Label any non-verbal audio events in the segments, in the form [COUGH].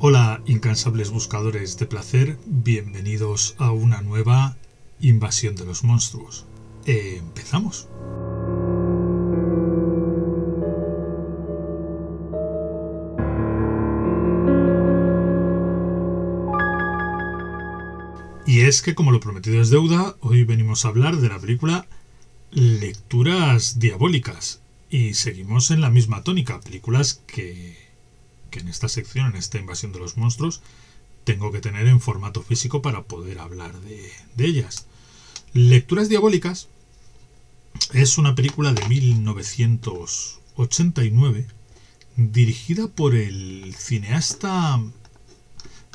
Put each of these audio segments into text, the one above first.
Hola, incansables buscadores de placer, bienvenidos a una nueva invasión de los monstruos. empezamos. Y es que, como lo prometido es deuda, hoy venimos a hablar de la película Lecturas Diabólicas. Y seguimos en la misma tónica, películas que, en esta sección, en esta invasión de los monstruos, tengo que tener en formato físico para poder hablar de, de ellas. Lecturas Diabólicas es una película de 1989 dirigida por el cineasta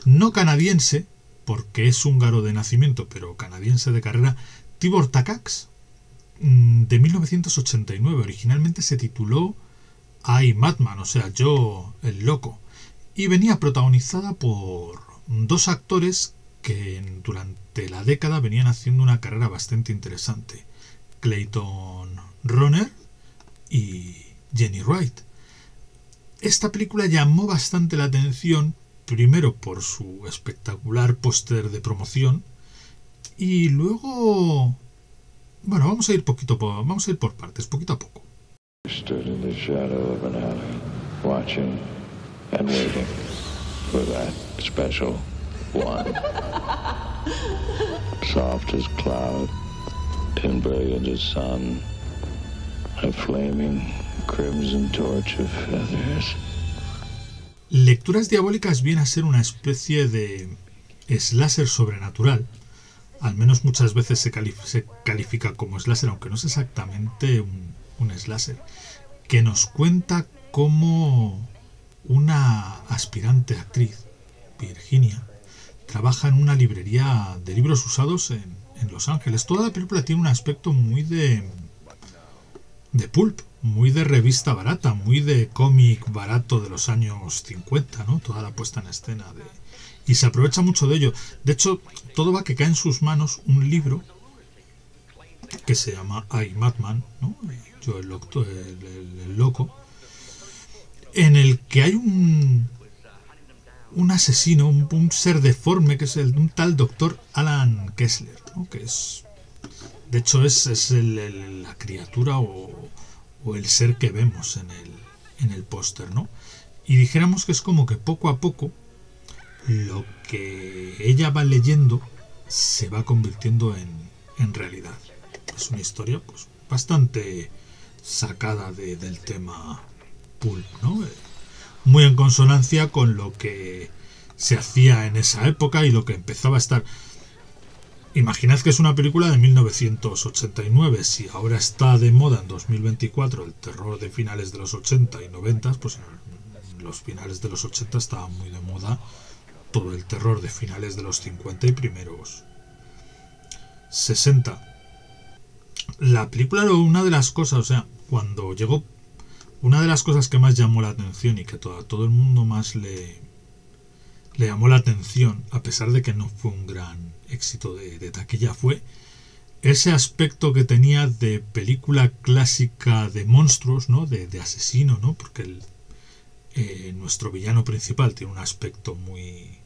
no canadiense, porque es húngaro de nacimiento, pero canadiense de carrera, Tibor Takacs, mm, de 1989. Originalmente se tituló I, Madman, o sea, yo, el loco. Y venía protagonizada por dos actores que durante la década venían haciendo una carrera bastante interesante. Clayton Runner y Jenny Wright. Esta película llamó bastante la atención primero por su espectacular póster de promoción y luego bueno vamos a ir poquito vamos a ir por partes poquito a poco stood in the shadow of an alley watching and waiting for that special one [LAUGHS] soft as cloud and brilliant as sun a flaming crimson torch of feathers Lecturas Diabólicas viene a ser una especie de slasher sobrenatural. Al menos muchas veces se, califica como slasher, aunque no es exactamente un, un slasher. Que nos cuenta cómo una aspirante actriz, Virginia, trabaja en una librería de libros usados en, en Los Ángeles. Toda la película tiene un aspecto muy de, de pulp, muy de revista barata, muy de cómic barato de los años 50, ¿no? Toda la puesta en escena de... Y se aprovecha mucho de ello. De hecho, todo va que cae en sus manos un libro que se llama I, Madman, ¿no? Yo el, el, loco, en el que hay un, un asesino, un, ser deforme, que es el un tal doctor Alan Kessler, ¿no? que es, de hecho es, es la criatura o, o el ser que vemos en el, en el póster, ¿no? Y dijéramos que es como que poco a poco lo que ella va leyendo se va convirtiendo en, en realidad. Es una historia pues, bastante sacada del tema pulp, ¿no? Muy en consonancia con lo que se hacía en esa época y lo que empezaba a estar Imaginad que es una película de 1989. Si ahora está de moda en 2024 el terror de finales de los 80 y 90, pues en los finales de los 80 estaba muy de moda todo el terror de finales de los 50 y primeros 60. La película, una de las cosas, o sea, cuando llegó, una de las cosas que más llamó la atención y que todo, todo el mundo más le, le llamó la atención, a pesar de que no fue un gran éxito de, taquilla fue ese aspecto que tenía de película clásica de monstruos, ¿no? De, asesino, ¿no? Porque el, eh, nuestro villano principal tiene un aspecto muy,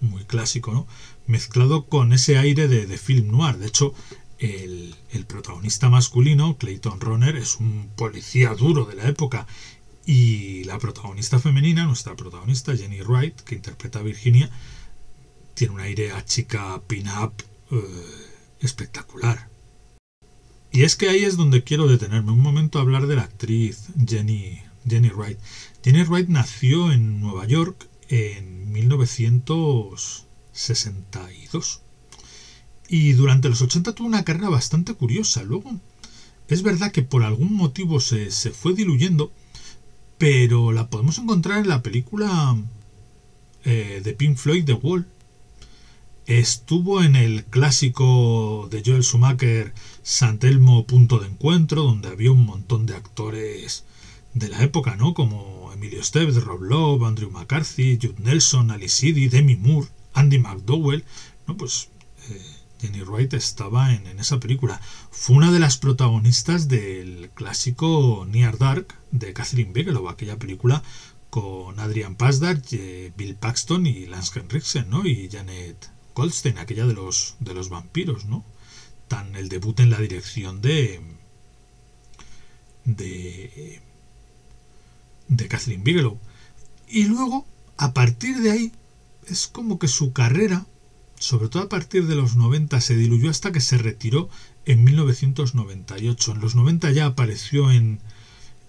muy clásico, ¿no? Mezclado con ese aire de, film noir. De hecho, el, protagonista masculino, Clayton Runner, es un policía duro de la época. Y la protagonista femenina, nuestra protagonista, Jenny Wright, que interpreta a Virginia, tiene un aire a chica pin-up eh, espectacular. Y es que ahí es donde quiero detenerme un momento a hablar de la actriz Jenny, Jenny Wright. Jenny Wright nació en Nueva York en 1962 y durante los 80 tuvo una carrera bastante curiosa. Luego, es verdad que por algún motivo se, se fue diluyendo, pero la podemos encontrar en la película eh, de Pink Floyd, The Wall, Estuvo en el clásico de Joel Schumacher, Santelmo Punto de Encuentro, donde había un montón de actores de la época, ¿no? Como Emilio Stevens, Rob Love, Andrew McCarthy, Jude Nelson, Alice Demi Moore, Andy McDowell. ¿no? Pues eh, Jenny Wright estaba en, esa película. Fue una de las protagonistas del clásico Near Dark de Catherine Bigelow, aquella película con Adrian Pasdar, Bill Paxton y Lance Henriksen, ¿no? Y Janet Goldstein, aquella de los, de los vampiros, ¿no? Tan el debut en la dirección de. de. de Catherine Bigelow. Y luego, a partir de ahí, es como que su carrera, sobre todo a partir de los 90, se diluyó hasta que se retiró en 1998. En los 90 ya apareció en,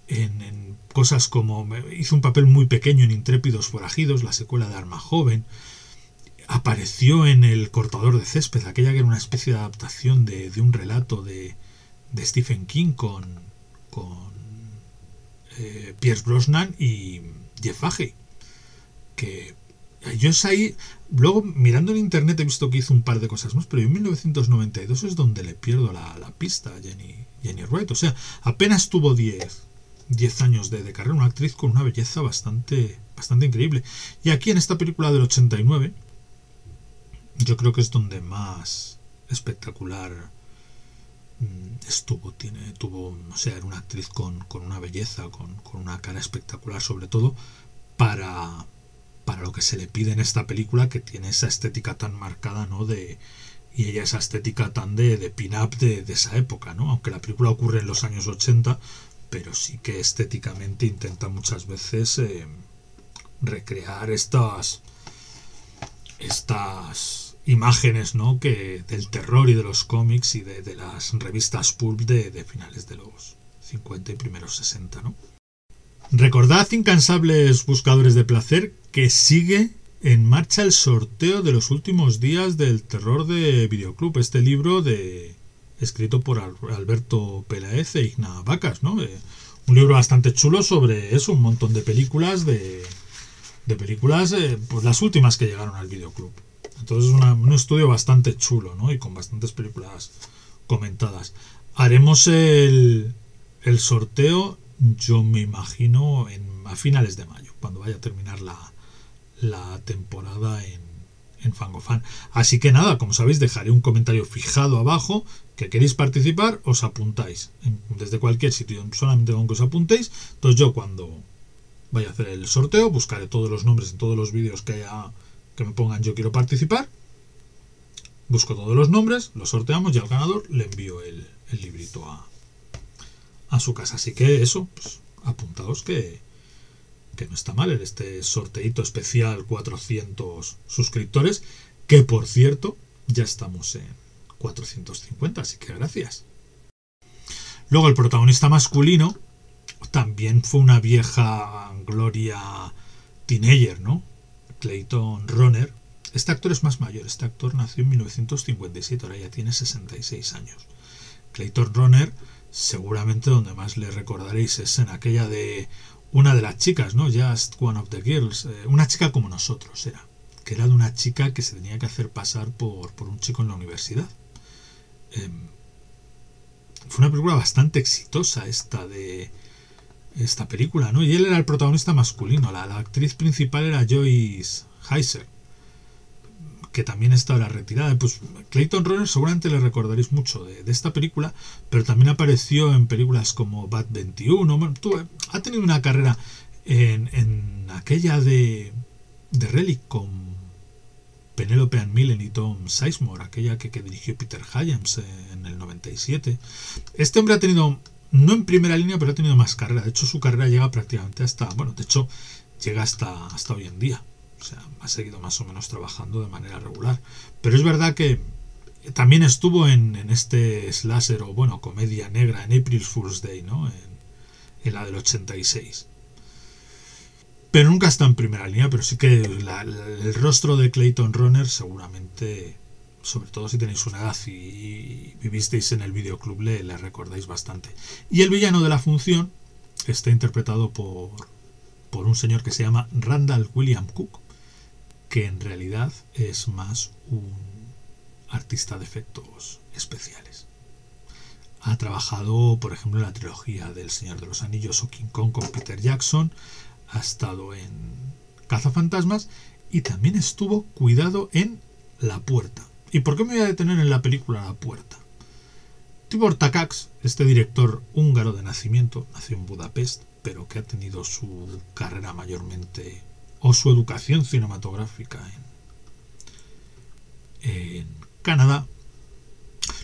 en, cosas como hizo un papel muy pequeño en Intrépidos Forajidos, la secuela de Arma Joven, apareció en El cortador de césped, aquella que era una especie de adaptación de, un relato de, de, Stephen King con, con eh, Pierce Brosnan y Jeff Fahey, que yo es ahí, luego mirando en internet he visto que hizo un par de cosas más, pero en 1992 es donde le pierdo la, la pista a Jenny, Jenny Wright, o sea, apenas tuvo 10 10 años de, carrera, una actriz con una belleza bastante, bastante increíble. Y aquí en esta película del 89, yo creo que es donde más espectacular mm, estuvo, tiene, tuvo, o sea, era una actriz con, una belleza, con, una cara espectacular, sobre todo para, para lo que se le pide en esta película, que tiene esa estética tan marcada, ¿no? De, y ella esa estética tan de, de pin-up de, de, esa época, ¿no? Aunque la película ocurre en los años 80, pero sí que estéticamente intenta muchas veces eh, recrear estas estas imágenes ¿no? que del terror y de los cómics y de, las revistas pulp de, finales de los 50 y primeros 60 ¿no? recordad incansables buscadores de placer que sigue en marcha el sorteo de los últimos días del terror de Videoclub este libro de escrito por Alberto Pelaez e Igna Vacas, ¿no? Eh, un libro bastante chulo sobre eso, un montón de películas de películas, eh, pues las últimas que llegaron al videoclub. Entonces es un estudio bastante chulo, ¿no? Y con bastantes películas comentadas. Haremos el, el sorteo, yo me imagino, en, a finales de mayo, cuando vaya a terminar la, la temporada en, en Fangofan. Así que nada, como sabéis, dejaré un comentario fijado abajo que queréis participar, os apuntáis desde cualquier sitio, solamente con que os apuntéis. Entonces yo cuando vaya a hacer el sorteo, buscaré todos los nombres en todos los vídeos que haya que me pongan yo quiero participar. Busco todos los nombres, los sorteamos y al ganador le envío el, librito a, a, su casa. Así que eso, pues, apuntaos que, que no está mal en este sorteito especial 400 suscriptores, que por cierto, ya estamos en 450, así que gracias. Luego el protagonista masculino también fue una vieja gloria teenager, ¿no? Clayton Runner. Este actor es más mayor, este actor nació en 1957, ahora ya tiene 66 años. Clayton Runner, seguramente donde más le recordaréis es en aquella de una de las chicas, ¿no? Just One of the Girls, eh, una chica como nosotros era, que era de una chica que se tenía que hacer pasar por, por un chico en la universidad. Em, fue una película bastante exitosa esta de esta película, ¿no? Y él era el protagonista masculino, la, actriz principal era Joyce Heiser, que también está ahora retirada. Pues Clayton Runner seguramente le recordaréis mucho de, esta película, pero también apareció en películas como Bad 21. ha tenido una carrera en, aquella de, de Relic con Penelope Ann Millen y Tom Sizemore, aquella que, dirigió Peter Hyams en el 97. Este hombre ha tenido, no en primera línea, pero ha tenido más carrera. De hecho, su carrera llega prácticamente hasta, bueno, de hecho, llega hasta, hasta hoy en día. O sea, ha seguido más o menos trabajando de manera regular. Pero es verdad que también estuvo en, este slasher o, bueno, comedia negra en April Fool's Day, ¿no? En, la del 86 pero nunca está en primera línea, pero sí que el rostro de Clayton Runner seguramente, sobre todo si tenéis una edad y, vivisteis en el videoclub, le, le, recordáis bastante. Y el villano de la función está interpretado por, por un señor que se llama Randall William Cook, que en realidad es más un artista de efectos especiales. Ha trabajado, por ejemplo, en la trilogía del Señor de los Anillos o King Kong con Peter Jackson, ha estado en Cazafantasmas y también estuvo cuidado en La Puerta. ¿Y por qué me voy a detener en la película La Puerta? Tibor Takacs, este director húngaro de nacimiento, nació en Budapest, pero que ha tenido su carrera mayormente o su educación cinematográfica en, Canadá.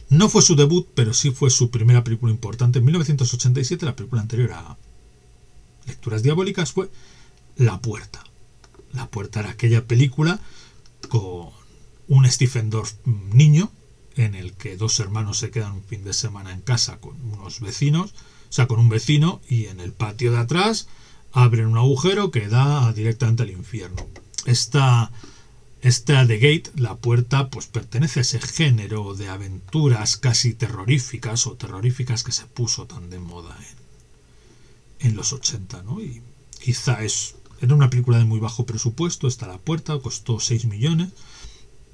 No fue su debut, pero sí fue su primera película importante. En 1987, la película anterior a Lecturas Diabólicas fue La Puerta. La Puerta era aquella película con un Stephen Dorff niño, en el que dos hermanos se quedan un fin de semana en casa con unos vecinos, o sea, con un vecino, y en el patio de atrás abren un agujero que da directamente al infierno. Esta, esta The Gate, la puerta, pues pertenece a ese género de aventuras casi terroríficas o terroríficas que se puso tan de moda en, en los 80, ¿no? Y quizá es era una película de muy bajo presupuesto, está la puerta, costó 6 millones,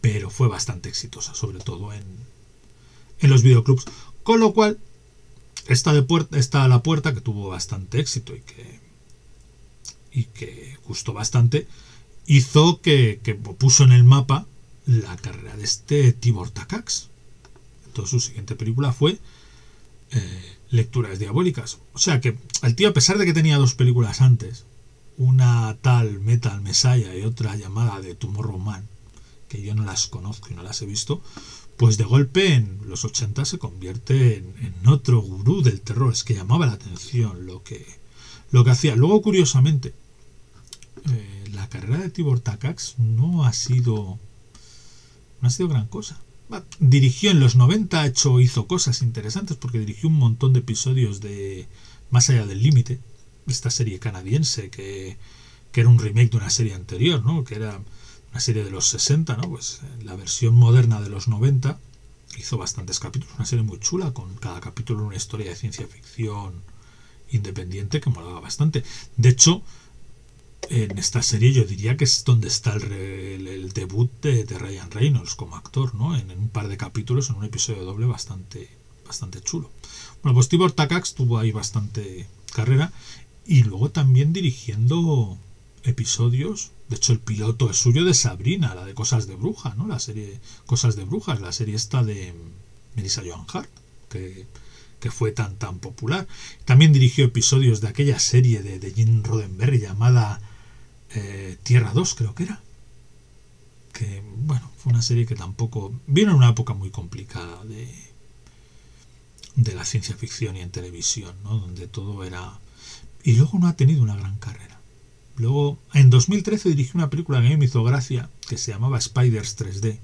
pero fue bastante exitosa, sobre todo en, en los videoclubs. Con lo cual, esta, de puerta, esta la puerta, que tuvo bastante éxito y que, y que gustó bastante, hizo que, que puso en el mapa la carrera de este Tibor Takacs. Entonces su siguiente película fue eh, Lecturas Diabólicas. O sea que el tío, a pesar de que tenía dos películas antes, una tal Metal Messiah y otra llamada de Tomorrow Man, que yo no las conozco y no las he visto, pues de golpe en los 80 se convierte en, otro gurú del terror. Es que llamaba la atención lo que, lo que hacía. Luego, curiosamente, eh, la carrera de Tibor Takacs no ha sido no ha sido gran cosa. Dirigió en los 90, hecho, hizo cosas interesantes porque dirigió un montón de episodios de Más allá del límite, esta serie canadiense que, era un remake de una serie anterior, ¿no? que era una serie de los 60, ¿no? pues la versión moderna de los 90 hizo bastantes capítulos, una serie muy chula, con cada capítulo una historia de ciencia ficción independiente que molaba bastante. De hecho, en esta serie yo diría que es donde está el, debut de, Ryan Reynolds como actor, ¿no? En, un par de capítulos, en un episodio doble bastante, bastante chulo. Bueno, pues Tibor Takacs tuvo ahí bastante carrera y luego también dirigiendo episodios. De hecho, el piloto es suyo de Sabrina, la de Cosas de Bruja, ¿no? La serie Cosas de Brujas, la serie esta de Melissa Joan Hart, que, fue tan tan popular. También dirigió episodios de aquella serie de, de Jim Roddenberry llamada eh, Tierra 2, creo que era. Que, bueno, fue una serie que tampoco. Vino en una época muy complicada de, de la ciencia ficción y en televisión, ¿no? Donde todo era y luego no ha tenido una gran carrera. Luego, en 2013 dirigió una película que a me hizo gracia, que se llamaba Spiders 3D.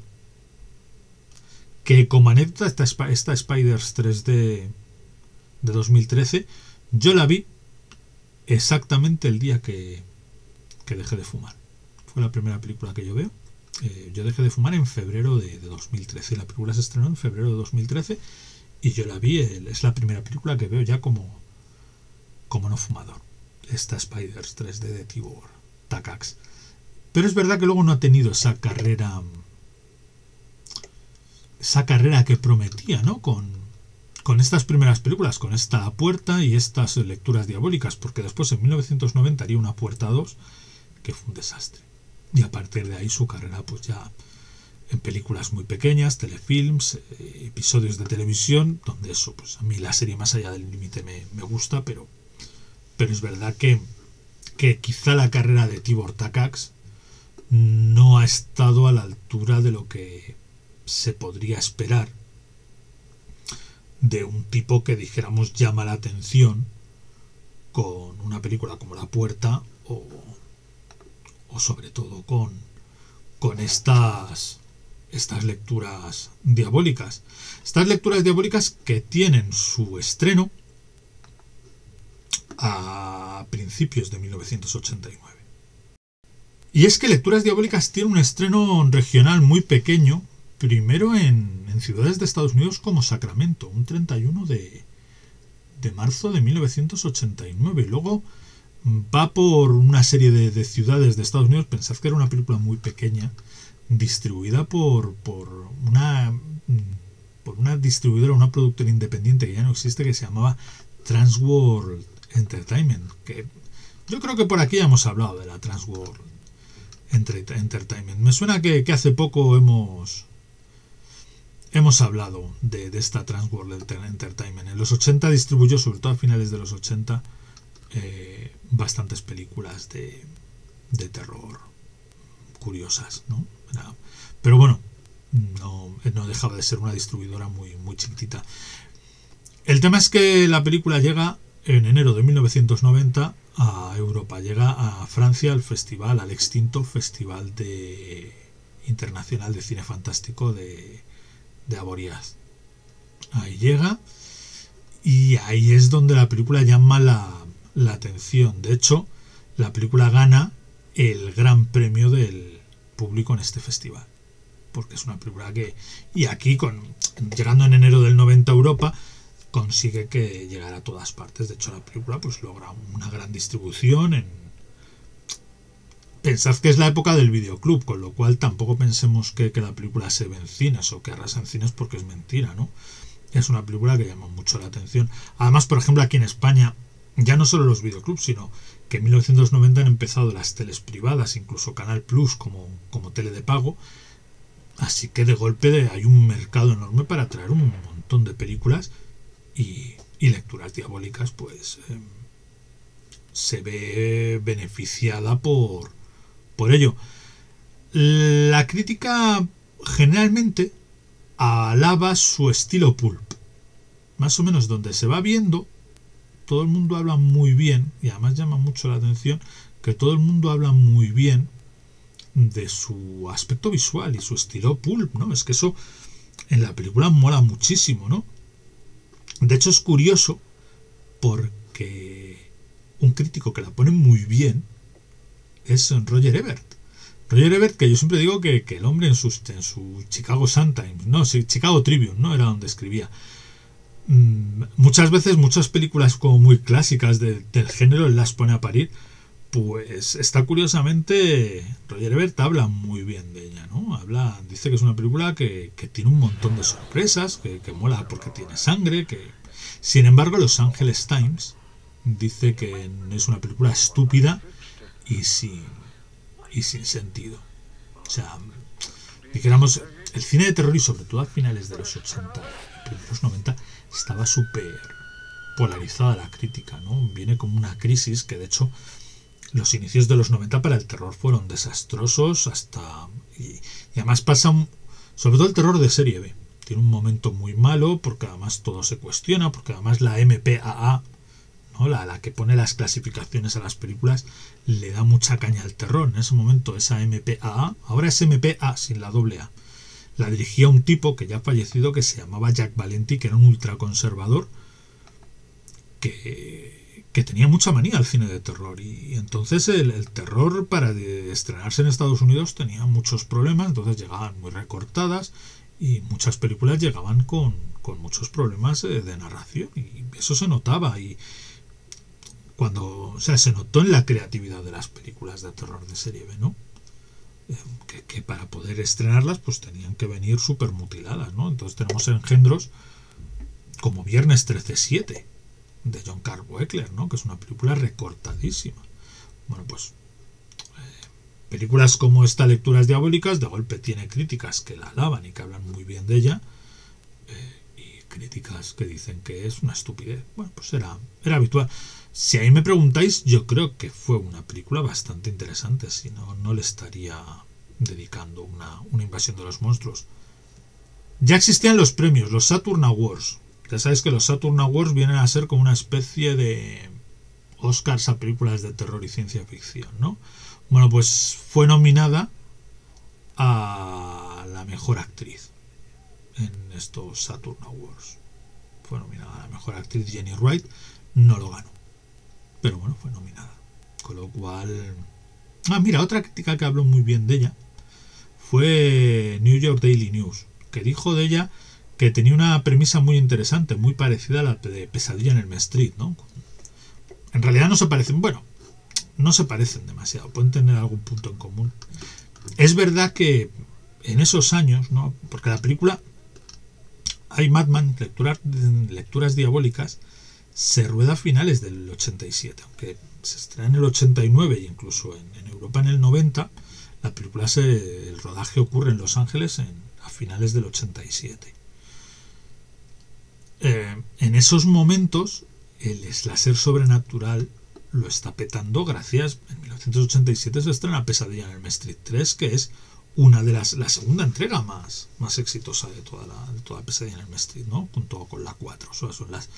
Que como anécdota, esta, esta Spiders 3D de 2013, yo la vi exactamente el día que, que dejé de fumar. Fue la primera película que yo veo. Eh, yo dejé de fumar en febrero de, de, 2013. La película se estrenó en febrero de 2013 y yo la vi, es la primera película que veo ya como, como no fumador. Esta Spiders 3D de Tibor Takax. Pero es verdad que luego no ha tenido esa carrera. Esa carrera que prometía, ¿no? Con, con estas primeras películas, con esta puerta y estas lecturas diabólicas, porque después en 1990 haría una puerta 2 que fue un desastre. Y a partir de ahí su carrera, pues ya en películas muy pequeñas, telefilms, eh, episodios de televisión, donde eso, pues a mí la serie más allá del límite me, me gusta, pero pero es verdad que, que quizá la carrera de Tibor Takacs no ha estado a la altura de lo que se podría esperar de un tipo que dijéramos llama la atención con una película como La Puerta o, o sobre todo con, con estas, estas lecturas diabólicas. Estas lecturas diabólicas que tienen su estreno a principios de 1989. Y es que Lecturas Diabólicas tiene un estreno regional muy pequeño, primero en, ciudades de Estados Unidos como Sacramento, un 31 de, de marzo de 1989, y luego va por una serie de, ciudades de Estados Unidos, pensad que era una película muy pequeña, distribuida por, por una por una distribuidora, una productora independiente que ya no existe, que se llamaba Transworld Entertainment. Que yo creo que por aquí ya hemos hablado de la Transworld Entertainment. Me suena que, hace poco hemos hemos hablado de, esta Transworld Entertainment. En los 80 distribuyó, sobre todo a finales de los 80, eh, bastantes películas de, terror curiosas, ¿no? Pero bueno, no, no, dejaba de ser una distribuidora muy, muy chiquitita. El tema es que la película llega en enero de 1990 a Europa, llega a Francia al festival, al extinto Festival de Internacional de Cine Fantástico de, de Aboriaz. Ahí llega y ahí es donde la película llama la, la atención. De hecho, la película gana el gran premio del público en este festival. Porque es una película que... Y aquí, con, llegando en enero del 90 a Europa, consigue que llegara a todas partes. De hecho, la película pues logra una gran distribución en... Pensad que es la época del videoclub, con lo cual tampoco pensemos que, que la película se ve en cines o que arrasa en cines porque es mentira, ¿no? Es una película que llama mucho la atención. Además, por ejemplo, aquí en España, ya no solo los videoclubs, sino que en 1990 han empezado las teles privadas, incluso Canal Plus como, como tele de pago. Así que de golpe hay un mercado enorme para traer un montón de películas y, lecturas diabólicas, pues em, se ve beneficiada por, por ello. La crítica generalmente alaba su estilo pulp. Más o menos donde se va viendo todo el mundo habla muy bien, y además llama mucho la atención, que todo el mundo habla muy bien de su aspecto visual y su estilo pulp, ¿no? Es que eso en la película mola muchísimo, ¿no? De hecho es curioso porque un crítico que la pone muy bien es Roger Ebert. Roger Ebert, que yo siempre digo que, el hombre en, en su Chicago Sun Times, no, Chicago Tribune, ¿no? Era donde escribía. Mm, muchas veces muchas películas como muy clásicas del género las pone a parir pues está curiosamente Roger Ebert habla muy bien de ella no habla dice que es una película que, tiene un montón de sorpresas que, que, mola porque tiene sangre que sin embargo Los Angeles Times dice que es una película estúpida y sin y sin sentido. O sea dijéramos el cine de terror y sobre todo a finales de los 80 los 90 estaba súper polarizada la crítica, ¿no? Viene como una crisis que de hecho los inicios de los 90 para el terror fueron desastrosos hasta... Y, además pasa, sobre todo el terror de serie B. Tiene un momento muy malo porque además todo se cuestiona, porque además la MPAA, ¿no? la, la que pone las clasificaciones a las películas, le da mucha caña al terror. En ese momento esa MPAA, ahora es MPA sin la doble A la dirigía un tipo que ya fallecido que se llamaba Jack Valenti, que era un ultraconservador que, que tenía mucha manía al cine de terror. Y, entonces el, terror para estrenarse en Estados Unidos tenía muchos problemas, entonces llegaban muy recortadas y muchas películas llegaban con, con muchos problemas de, de narración y eso se notaba y cuando o sea se notó en la creatividad de las películas de terror de serie B no que, para poder estrenarlas pues tenían que venir súper mutiladas, ¿no? Entonces tenemos engendros como Viernes 13-7 de John Carweckler, ¿no? Que es una película recortadísima. Bueno, pues eh, películas como esta, Lecturas Diabólicas, de golpe tiene críticas que la alaban y que hablan muy bien de ella eh, críticas que dicen que es una estupidez. Bueno, pues era, era habitual. Si ahí me preguntáis, yo creo que fue una película bastante interesante, si no, no le estaría dedicando una, una invasión de los monstruos. Ya existían los premios, los Saturn Awards. Ya sabéis que los Saturn Awards vienen a ser como una especie de Oscars a películas de terror y ciencia ficción, ¿no? Bueno, pues fue nominada a la mejor actriz en estos Saturn Awards. Fue nominada a la mejor actriz Jenny Wright, no lo ganó pero bueno, fue nominada. Con lo cual... Ah, mira, otra crítica que habló muy bien de ella fue New York Daily News, que dijo de ella que tenía una premisa muy interesante, muy parecida a la de Pesadilla en el Street, ¿no? En realidad no se parecen, bueno, no se parecen demasiado, pueden tener algún punto en común. Es verdad que en esos años, ¿no? Porque la película hay Madman, lecturas, diabólicas, se rueda a finales del 87, aunque se estrena en el 89 y incluso en, Europa en el 90, la película se, el rodaje ocurre en Los Ángeles a finales del 87. Eh, en esos momentos el slasher sobrenatural lo está petando gracias. En 1987 se estrena Pesadilla en el Street 3, que es una de las. la segunda entrega más, más exitosa de toda la de toda Pesadilla en el Street, ¿no? Junto con la 4. O son las.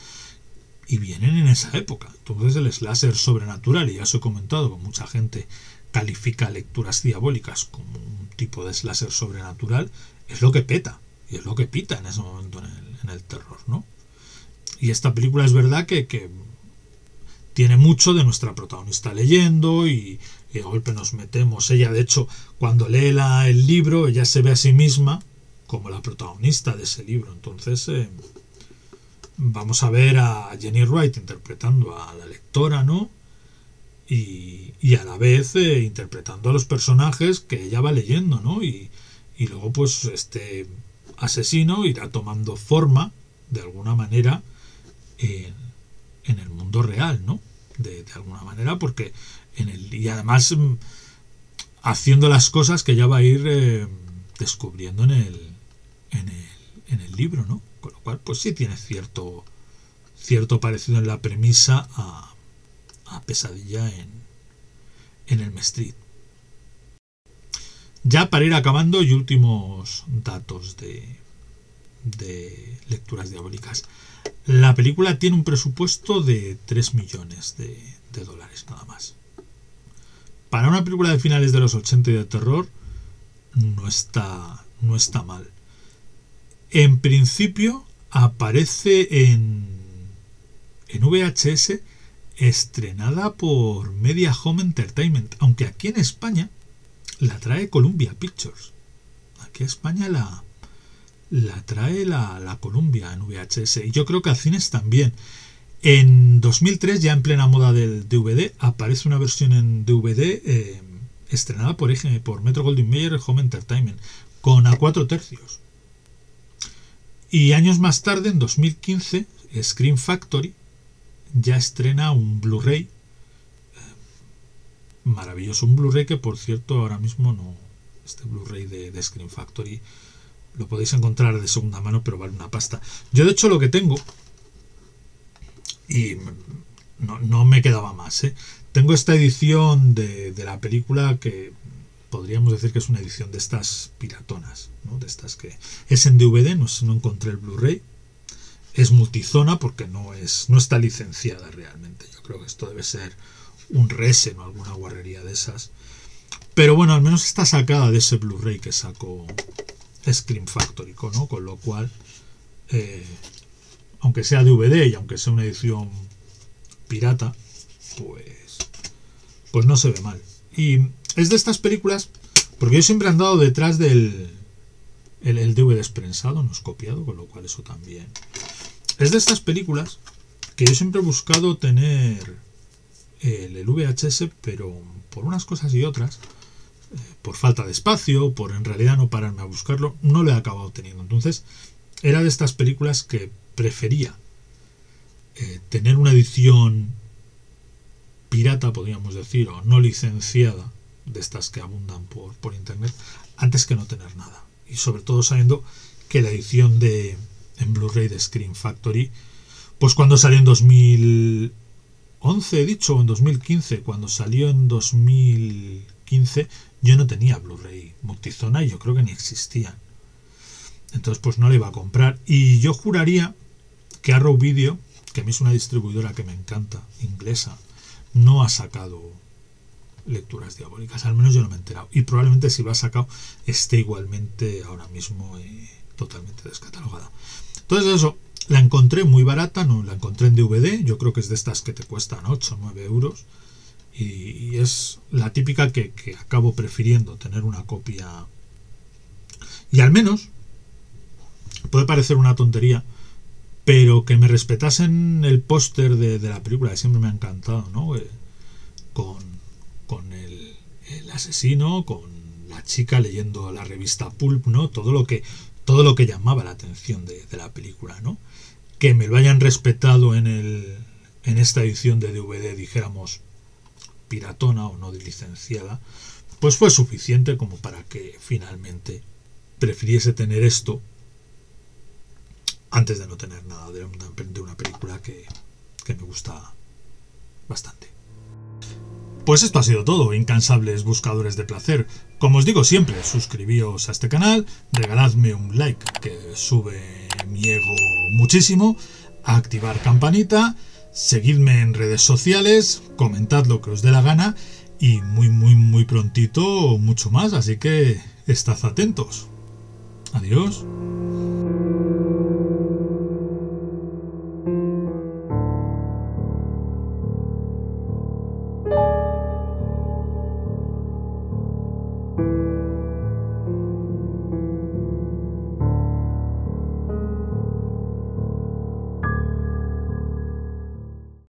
Y vienen en esa época. Entonces el slasher sobrenatural, y ya os he comentado que mucha gente califica lecturas diabólicas como un tipo de slasher sobrenatural, es lo que peta. Y es lo que pita en ese momento en el, en el terror, ¿no? Y esta película es verdad que, que tiene mucho de nuestra protagonista leyendo y, de golpe nos metemos. Ella, de hecho, cuando lee la, el libro, ella se ve a sí misma como la protagonista de ese libro. Entonces, eh, vamos a ver a Jenny Wright interpretando a la lectora, ¿no? Y, y a la vez eh, interpretando a los personajes que ella va leyendo, ¿no? Y, y luego, pues, este asesino irá tomando forma, de alguna manera, en el mundo real, ¿no? De, alguna manera, porque en el y además mm, haciendo las cosas que ya va a ir eh, descubriendo en el, en el en el libro, ¿no? Con lo cual, pues sí tiene cierto cierto parecido en la premisa a, a Pesadilla en, en el Street. Ya para ir acabando y últimos datos de, de lecturas diabólicas. La película tiene un presupuesto de 3 millones de, dólares nada más. Para una película de finales de los 80 y de terror, no está, no está mal. En principio aparece en, en VHS estrenada por Media Home Entertainment, aunque aquí en España la trae Columbia Pictures. Aquí en España la, la trae la, la Columbia en VHS y yo creo que al cines también. En 2003, ya en plena moda del DVD, aparece una versión en DVD eh, estrenada por, por Metro Goldwyn Mayer Home Entertainment, con a 4 tercios. Y años más tarde, en 2015, Screen Factory ya estrena un Blu-ray. Eh, maravilloso, un Blu-ray que por cierto ahora mismo no. Este Blu-ray de, de Screen Factory lo podéis encontrar de segunda mano, pero vale una pasta. Yo de hecho lo que tengo, y no, me quedaba más, ¿eh? tengo esta edición de, la película que podríamos decir que es una edición de estas piratonas, ¿no? de estas que es en DVD, no, no encontré el Blu-ray. Es multizona porque no, es, no está licenciada realmente. Yo creo que esto debe ser un resen o alguna guarrería de esas. Pero bueno, al menos está sacada de ese Blu-ray que sacó Scream Factory, ¿no? Con lo cual, eh, aunque sea DVD y aunque sea una edición pirata, pues, pues no se ve mal. Y es de estas películas, porque yo siempre he andado detrás del el, DVD desprensado, no es copiado, con lo cual eso también. Es de estas películas que yo siempre he buscado tener el, el VHS, pero por unas cosas y otras, por falta de espacio, por en realidad no pararme a buscarlo, no lo he acabado teniendo. Entonces, era de estas películas que prefería eh, tener una edición pirata, podríamos decir, o no licenciada, de estas que abundan por, por internet, antes que no tener nada. Y sobre todo sabiendo que la edición de en Blu-ray de Screen Factory, pues cuando salió en 2011, he dicho, o en 2015, cuando salió en 2015, yo no tenía Blu-ray multizona y yo creo que ni existían. Entonces pues no le iba a comprar. Y yo juraría que Arrow Video, que a mí es una distribuidora que me encanta, inglesa, no ha sacado lecturas diabólicas. Al menos yo no me he enterado. Y probablemente si lo ha sacado esté igualmente ahora mismo eh, totalmente descatalogada. Entonces eso, la encontré muy barata, no la encontré en DVD. Yo creo que es de estas que te cuestan 8 o 9 euros y, es la típica que, acabo prefiriendo tener una copia. Y al menos puede parecer una tontería pero que me respetasen el póster de, la película que siempre me ha encantado ¿no? Eh, con, con el, asesino con la chica leyendo la revista Pulp no todo lo que todo lo que llamaba la atención de, de la película no que me lo hayan respetado en el en esta edición de DVD dijéramos piratona o no licenciada, pues fue suficiente como para que finalmente prefiriese tener esto antes de no tener nada de una, película que, que me gusta bastante. Pues esto ha sido todo, incansables buscadores de placer. Como os digo siempre, suscribíos a este canal, regaladme un like que sube mi ego muchísimo, activar campanita, seguidme en redes sociales, comentad lo que os dé la gana y muy muy muy prontito mucho más, así que estad atentos. Adiós.